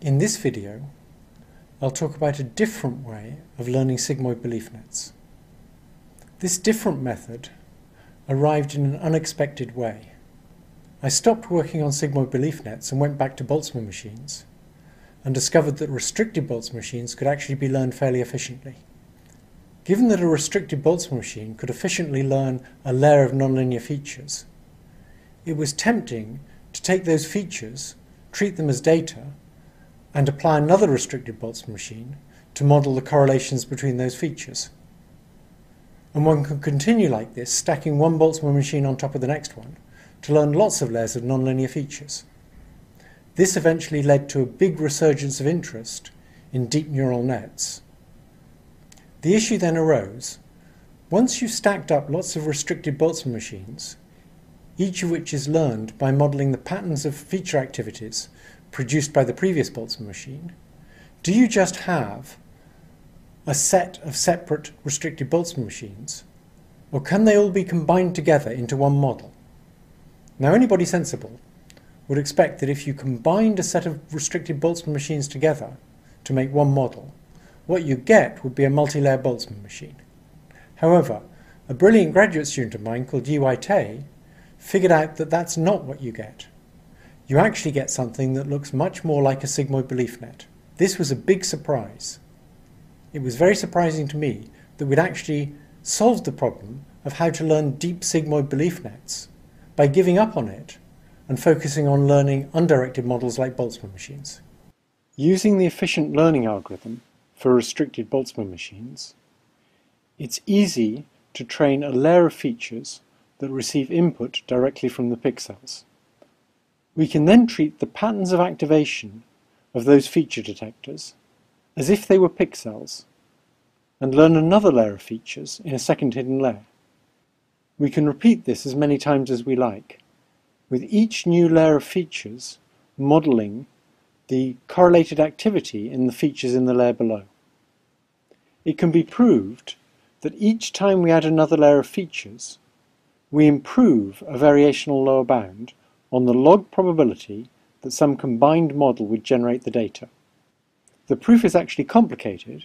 In this video, I'll talk about a different way of learning sigmoid belief nets. This different method arrived in an unexpected way. I stopped working on sigmoid belief nets and went back to Boltzmann machines and discovered that restricted Boltzmann machines could actually be learned fairly efficiently. Given that a restricted Boltzmann machine could efficiently learn a layer of nonlinear features, it was tempting to take those features, treat them as data, and apply another restricted Boltzmann machine to model the correlations between those features. And one can continue like this, stacking one Boltzmann machine on top of the next one, to learn lots of layers of nonlinear features. This eventually led to a big resurgence of interest in deep neural nets. The issue then arose, once you've stacked up lots of restricted Boltzmann machines, each of which is learned by modelling the patterns of feature activities produced by the previous Boltzmann machine, do you just have a set of separate restricted Boltzmann machines, or can they all be combined together into one model? Now anybody sensible would expect that if you combined a set of restricted Boltzmann machines together to make one model, what you get would be a multi-layer Boltzmann machine. However, a brilliant graduate student of mine called Yi Tay figured out that that's not what you get. You actually get something that looks much more like a sigmoid belief net. This was a big surprise. It was very surprising to me that we'd actually solved the problem of how to learn deep sigmoid belief nets by giving up on it and focusing on learning undirected models like Boltzmann machines. Using the efficient learning algorithm for restricted Boltzmann machines, it's easy to train a layer of features that receive input directly from the pixels. We can then treat the patterns of activation of those feature detectors as if they were pixels and learn another layer of features in a second hidden layer. We can repeat this as many times as we like, with each new layer of features modeling the correlated activity in the features in the layer below. It can be proved that each time we add another layer of features, we improve a variational lower bound on the log probability that some combined model would generate the data. The proof is actually complicated,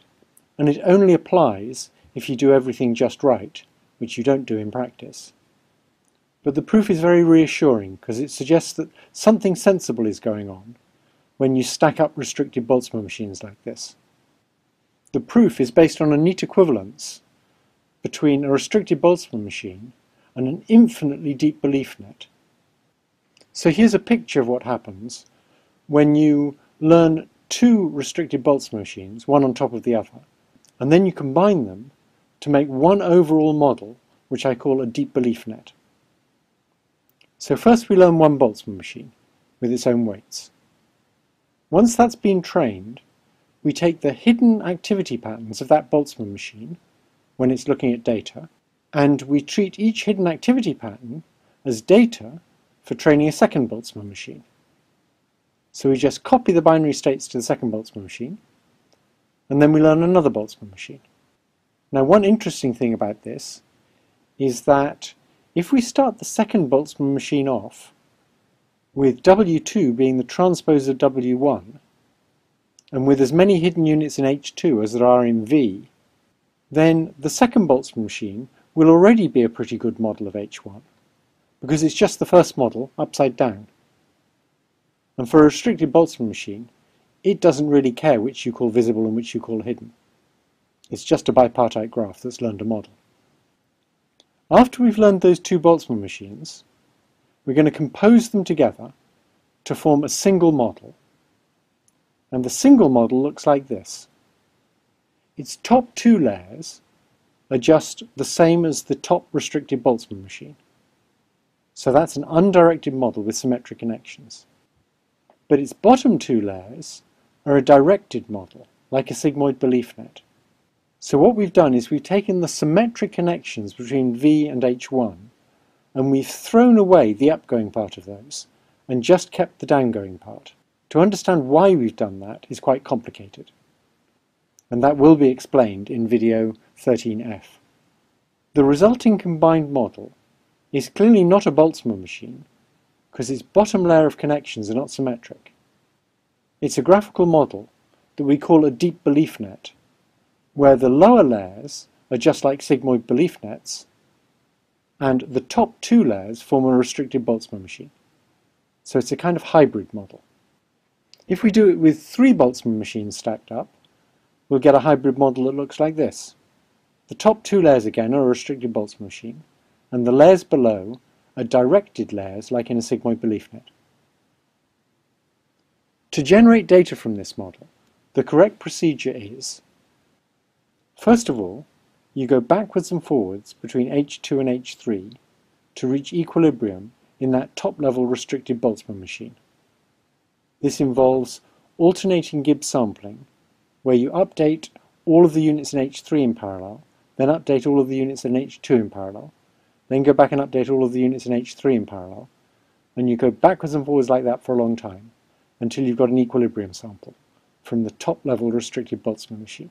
and it only applies if you do everything just right, which you don't do in practice. But the proof is very reassuring because it suggests that something sensible is going on when you stack up restricted Boltzmann machines like this. The proof is based on a neat equivalence between a restricted Boltzmann machine and an infinitely deep belief net. So here's a picture of what happens when you learn two restricted Boltzmann machines, one on top of the other, and then you combine them to make one overall model, which I call a deep belief net. So first we learn one Boltzmann machine with its own weights. Once that's been trained, we take the hidden activity patterns of that Boltzmann machine when it's looking at data, and we treat each hidden activity pattern as data for training a second Boltzmann machine. So we just copy the binary states to the second Boltzmann machine, and then we learn another Boltzmann machine. Now one interesting thing about this is that if we start the second Boltzmann machine off with W2 being the transpose of W1, and with as many hidden units in H2 as there are in V, then the second Boltzmann machine will already be a pretty good model of H1 because it's just the first model upside down. And for a restricted Boltzmann machine, it doesn't really care which you call visible and which you call hidden. It's just a bipartite graph that's learned a model. After we've learned those two Boltzmann machines, we're going to compose them together to form a single model. And the single model looks like this. Its top two layers are just the same as the top restricted Boltzmann machine. So that's an undirected model with symmetric connections. But its bottom two layers are a directed model, like a sigmoid belief net. So what we've done is we've taken the symmetric connections between V and H1 and we've thrown away the upgoing part of those and just kept the downgoing part. To understand why we've done that is quite complicated and that will be explained in video 13f. The resulting combined model is clearly not a Boltzmann machine because its bottom layer of connections are not symmetric. It's a graphical model that we call a deep belief net, where the lower layers are just like sigmoid belief nets, and the top two layers form a restricted Boltzmann machine. So it's a kind of hybrid model. If we do it with three Boltzmann machines stacked up, we'll get a hybrid model that looks like this. The top two layers again are a restricted Boltzmann machine, and the layers below are directed layers like in a sigmoid belief net. To generate data from this model, the correct procedure is, first of all, you go backwards and forwards between H2 and H3 to reach equilibrium in that top-level restricted Boltzmann machine. This involves alternating Gibbs sampling, where you update all of the units in H3 in parallel, then update all of the units in H2 in parallel, then go back and update all of the units in H3 in parallel, and you go backwards and forwards like that for a long time, until you've got an equilibrium sample from the top-level restricted Boltzmann machine.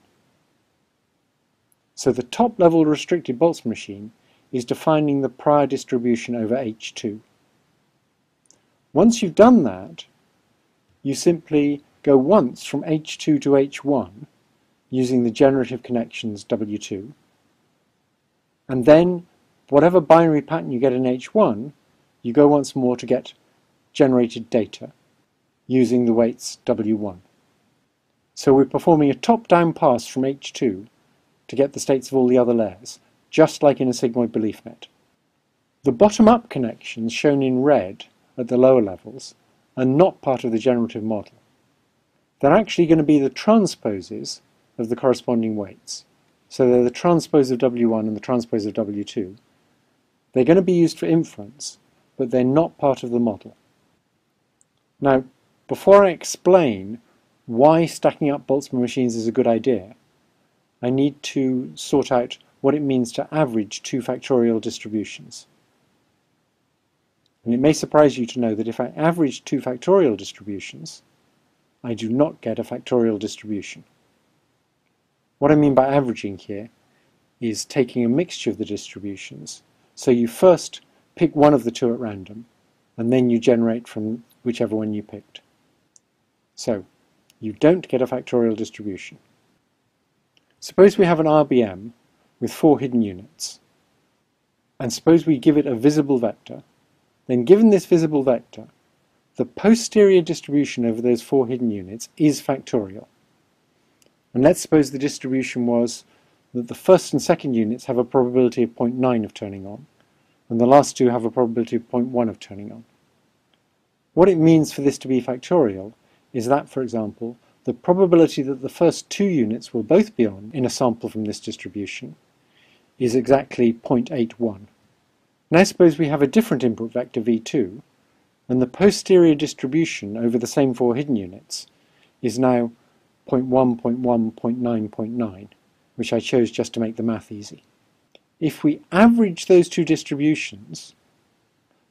So the top-level restricted Boltzmann machine is defining the prior distribution over H2. Once you've done that, you simply go once from H2 to H1 using the generative connections W2, and then whatever binary pattern you get in H1, you go once more to get generated data using the weights W1. So we're performing a top-down pass from H2 to get the states of all the other layers, just like in a sigmoid belief net. The bottom-up connections shown in red at the lower levels are not part of the generative model. They're actually going to be the transposes of the corresponding weights. So they're the transpose of W1 and the transpose of W2. They're going to be used for inference, but they're not part of the model. Now, before I explain why stacking up Boltzmann machines is a good idea, I need to sort out what it means to average two factorial distributions. And it may surprise you to know that if I average two factorial distributions, I do not get a factorial distribution. What I mean by averaging here is taking a mixture of the distributions. So you first pick one of the two at random, and then you generate from whichever one you picked. So, you don't get a factorial distribution. Suppose we have an RBM with four hidden units, and suppose we give it a visible vector, then given this visible vector, the posterior distribution over those four hidden units is factorial. And let's suppose the distribution was that the first and second units have a probability of 0.9 of turning on, and the last two have a probability of 0.1 of turning on. What it means for this to be factorial is that, for example, the probability that the first two units will both be on in a sample from this distribution is exactly 0.81. Now suppose we have a different input vector v2, and the posterior distribution over the same four hidden units is now 0.1, 0.1, 0.9, 0.9, which I chose just to make the math easy. If we average those two distributions,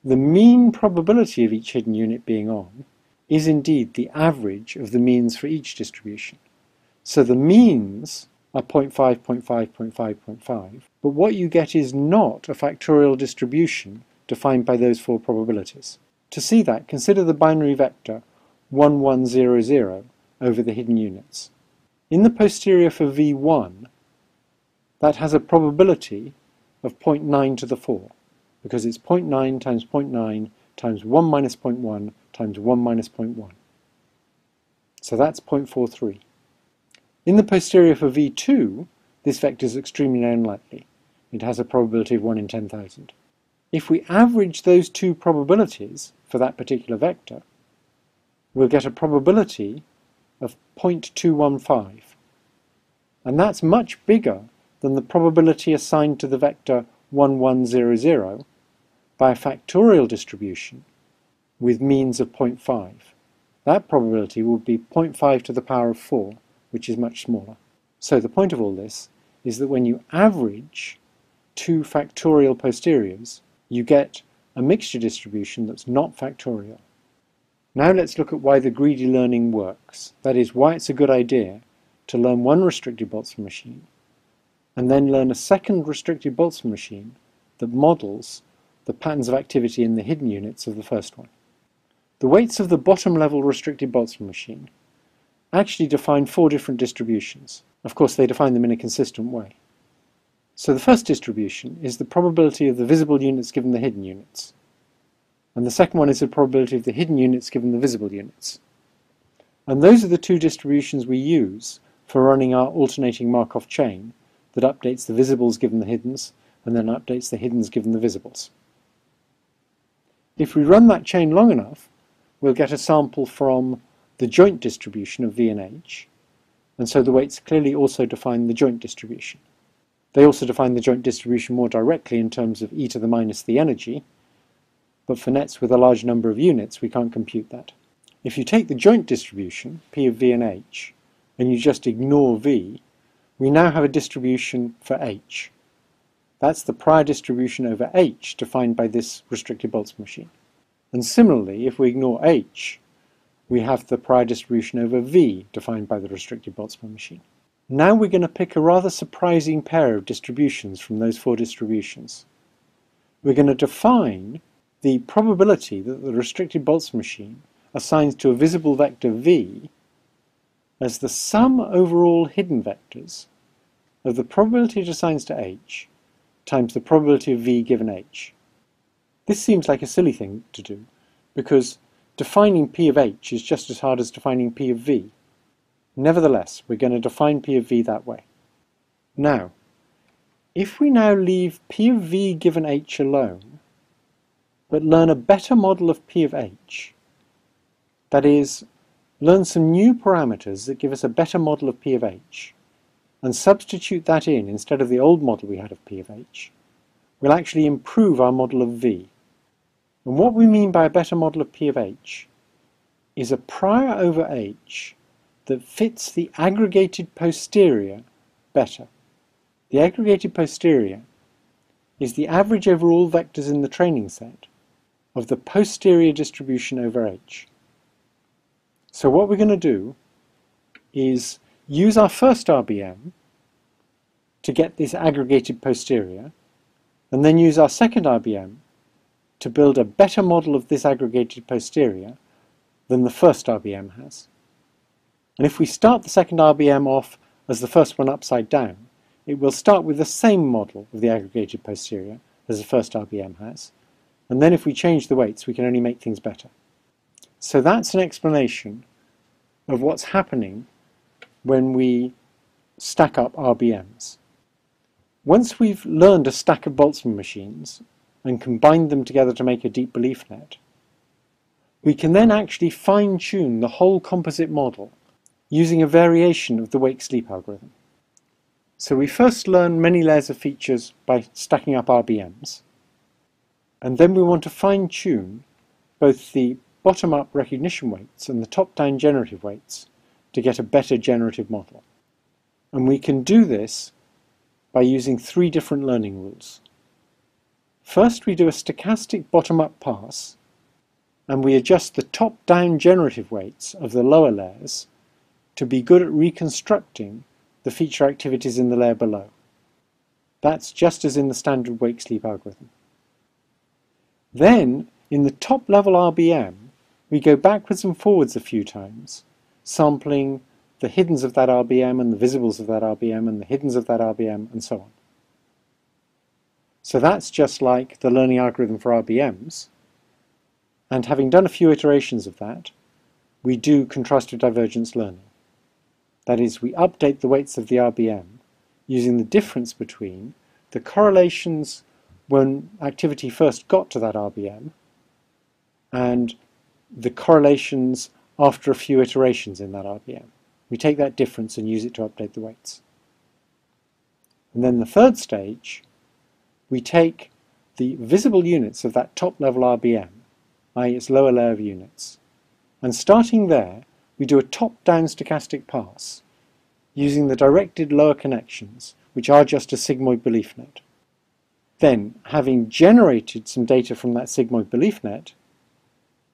the mean probability of each hidden unit being on is indeed the average of the means for each distribution. So the means are 0.5, 0.5, 0.5, 0.5, but what you get is not a factorial distribution defined by those four probabilities. To see that, consider the binary vector 1100 over the hidden units. In the posterior for V1, that has a probability of 0.9 to the 4, because it's 0.9 times 0.9 times 1 minus 0.1 times 1 minus 0.1. So that's 0.43. In the posterior for V2, this vector is extremely unlikely. It has a probability of 1 in 10,000. If we average those two probabilities for that particular vector, we'll get a probability of 0.215. And that's much bigger than the probability assigned to the vector 1100 by a factorial distribution with means of 0.5. That probability would be 0.5 to the power of 4, which is much smaller. So the point of all this is that when you average two factorial posteriors, you get a mixture distribution that's not factorial. Now let's look at why the greedy learning works. That is, why it's a good idea to learn one restricted Boltzmann machine and then learn a second restricted Boltzmann machine that models the patterns of activity in the hidden units of the first one. The weights of the bottom level restricted Boltzmann machine actually define four different distributions. Of course, they define them in a consistent way. So the first distribution is the probability of the visible units given the hidden units. And the second one is the probability of the hidden units given the visible units. And those are the two distributions we use for running our alternating Markov chain that updates the visibles given the hiddens and then updates the hiddens given the visibles. If we run that chain long enough, we'll get a sample from the joint distribution of V and H, and so the weights clearly also define the joint distribution. They also define the joint distribution more directly in terms of e to the minus the energy, but for nets with a large number of units we can't compute that. If you take the joint distribution, P of V and H, and you just ignore V, we now have a distribution for H. That's the prior distribution over H defined by this restricted Boltzmann machine. And similarly, if we ignore H, we have the prior distribution over V defined by the restricted Boltzmann machine. Now we're going to pick a rather surprising pair of distributions from those four distributions. We're going to define the probability that the restricted Boltzmann machine assigns to a visible vector v as the sum over all hidden vectors of the probability it assigns to h times the probability of v given h. This seems like a silly thing to do because defining p of h is just as hard as defining p of v. Nevertheless, we're going to define P of V that way. Now, if we now leave P of V given H alone, but learn a better model of P of H, that is, learn some new parameters that give us a better model of P of H, and substitute that in instead of the old model we had of P of H, we'll actually improve our model of V. And what we mean by a better model of P of H is a prior over H that fits the aggregated posterior better. The aggregated posterior is the average over all vectors in the training set of the posterior distribution over H. So what we're going to do is use our first RBM to get this aggregated posterior, and then use our second RBM to build a better model of this aggregated posterior than the first RBM has. And if we start the second RBM off as the first one upside down, it will start with the same model of the aggregated posterior as the first RBM has. And then if we change the weights, we can only make things better. So that's an explanation of what's happening when we stack up RBMs. Once we've learned a stack of Boltzmann machines and combined them together to make a deep belief net, we can then actually fine-tune the whole composite model using a variation of the wake-sleep algorithm. So we first learn many layers of features by stacking up RBMs, and then we want to fine-tune both the bottom-up recognition weights and the top-down generative weights to get a better generative model. And we can do this by using three different learning rules. First, we do a stochastic bottom-up pass, and we adjust the top-down generative weights of the lower layers to be good at reconstructing the feature activities in the layer below. That's just as in the standard wake-sleep algorithm. Then, in the top level RBM, we go backwards and forwards a few times, sampling the hiddens of that RBM and the visibles of that RBM and the hiddens of that RBM and so on. So that's just like the learning algorithm for RBMs. And having done a few iterations of that, we do contrastive divergence learning. That is, we update the weights of the RBM using the difference between the correlations when activity first got to that RBM and the correlations after a few iterations in that RBM. We take that difference and use it to update the weights. And then the third stage, we take the visible units of that top level RBM, i.e. its lower layer of units, and starting there, we do a top-down stochastic pass using the directed lower connections, which are just a sigmoid belief net. Then, having generated some data from that sigmoid belief net,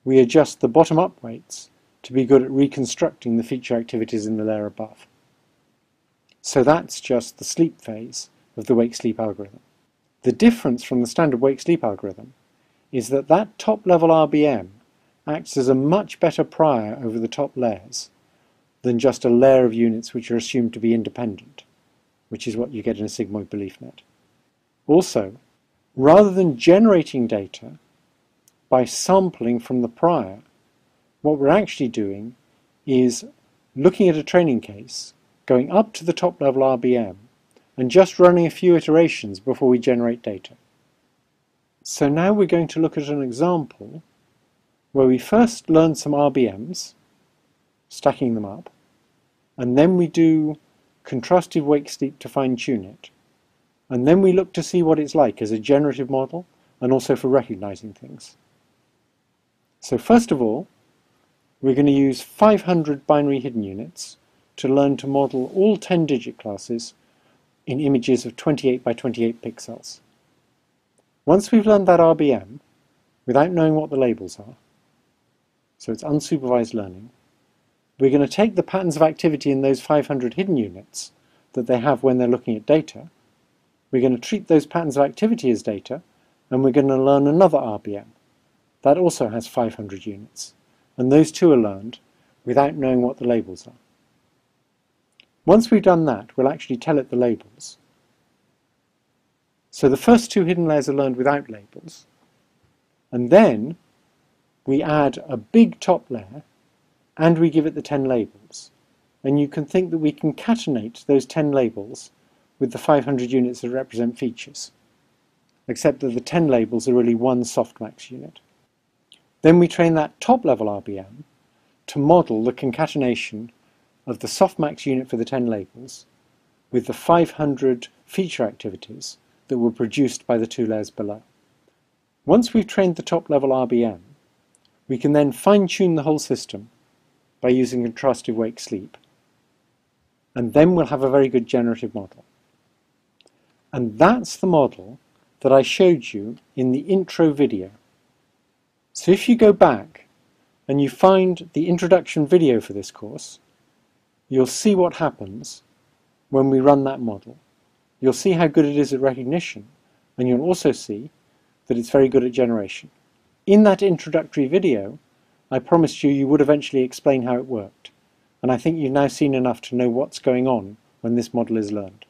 we adjust the bottom-up weights to be good at reconstructing the feature activities in the layer above. So that's just the sleep phase of the wake-sleep algorithm. The difference from the standard wake-sleep algorithm is that that top-level RBM acts as a much better prior over the top layers than just a layer of units which are assumed to be independent, which is what you get in a sigmoid belief net. Also, rather than generating data by sampling from the prior, what we're actually doing is looking at a training case, going up to the top level RBM, and just running a few iterations before we generate data. So now we're going to look at an example where we first learn some RBMs, stacking them up, and then we do contrastive wake-sleep to fine-tune it. And then we look to see what it's like as a generative model and also for recognizing things. So first of all, we're going to use 500 binary hidden units to learn to model all 10-digit classes in images of 28 by 28 pixels. Once we've learned that RBM, without knowing what the labels are, so it's unsupervised learning, we're going to take the patterns of activity in those 500 hidden units that they have when they're looking at data, we're going to treat those patterns of activity as data, and we're going to learn another RBM. That also has 500 units, and those two are learned without knowing what the labels are. Once we've done that, we'll actually tell it the labels, so the first two hidden layers are learned without labels. And then we add a big top layer and we give it the 10 labels. And you can think that we concatenate those 10 labels with the 500 units that represent features, except that the 10 labels are really one softmax unit. Then we train that top level RBM to model the concatenation of the softmax unit for the 10 labels with the 500 feature activities that were produced by the two layers below. Once we've trained the top level RBM, we can then fine-tune the whole system by using contrastive wake-sleep. And then we'll have a very good generative model. And that's the model that I showed you in the intro video. So if you go back and you find the introduction video for this course, you'll see what happens when we run that model. You'll see how good it is at recognition, and you'll also see that it's very good at generation. In that introductory video, I promised you you would eventually explain how it worked, and I think you've now seen enough to know what's going on when this model is learned.